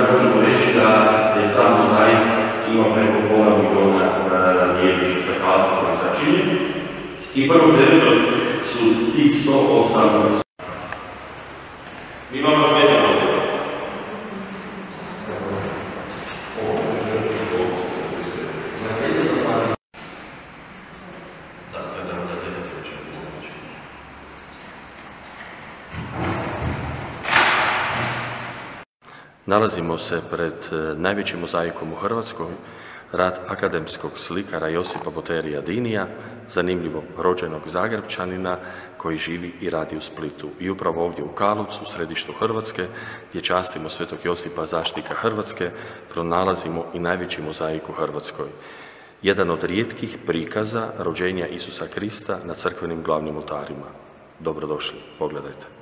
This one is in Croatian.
Možemo reći da je sam mozaik ima preko pola miliona dijelića sa kasom koji sačinjen. I prvo periodu su tih 108 mi vama smetamo ovdje. Da, to je da da definitivno ćemo pomoći. Nalazimo se pred e, najvećim mozaikom u Hrvatskoj, rad akademskog slikara Josipa Boterija Dinija, zanimljivo rođenog Zagrebčanina koji živi i radi u Splitu. I upravo ovdje u Karlovcu, u središtu Hrvatske, gdje častimo svetog Josipa zaštnika Hrvatske, pronalazimo i najveći mozaik u Hrvatskoj. Jedan od rijetkih prikaza rođenja Isusa Krista na crkvenim glavnim oltarima. Dobrodošli, pogledajte.